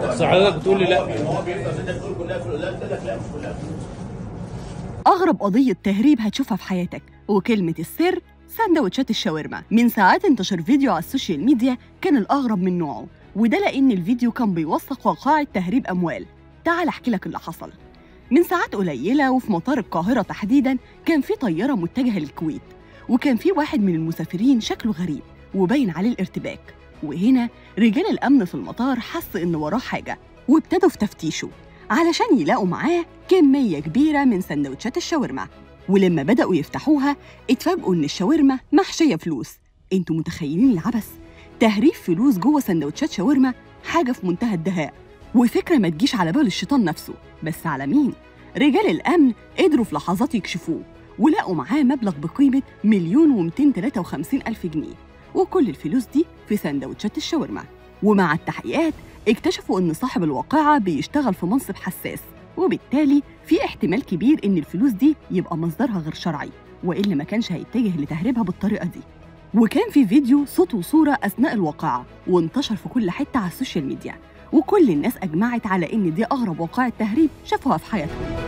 حضرتك بتقول لي لا. أغرب قضية تهريب هتشوفها في حياتك وكلمة السر سندوتشات الشاورما. من ساعات انتشر فيديو على ال social media كان الأغرب من نوعه وده لأن الفيديو كان بيوثق وقائع تهريب أموال. تعال أحكي لك اللي حصل. من ساعات قليلة وفي مطار القاهرة تحديداً كان في طيارة متجهة للكويت وكان في واحد من المسافرين شكله غريب وباين عليه الارتباك. وهنا رجال الأمن في المطار حس إن وراه حاجة وابتدوا في تفتيشه علشان يلاقوا معاه كمية كبيرة من سندوتشات الشاورما. ولما بدأوا يفتحوها اتفاجئوا إن الشاورما محشية فلوس. أنتوا متخيلين العبث؟ تهريب فلوس جوه سندوتشات شاورما حاجة في منتهى الدهاء. وفكرة ما تجيش على بال الشيطان نفسه. بس على مين؟ رجال الأمن قدروا في لحظات يكشفوه ولقوا معاه مبلغ بقيمة مليون ومتين تلاتة وخمسين ألف جنيه. وكل الفلوس دي في سندوتشات الشاورما. ومع التحقيقات اكتشفوا إن صاحب الواقعة بيشتغل في منصب حساس وبالتالي في احتمال كبير إن الفلوس دي يبقى مصدرها غير شرعي وإلا ما كانش هيتجه لتهريبها بالطريقة دي. وكان في فيديو صوت وصورة أثناء الواقعة وانتشر في كل حتة على ال social media. وكل الناس أجمعت على إن دي أغرب واقعة تهريب شافوها في حياتهم.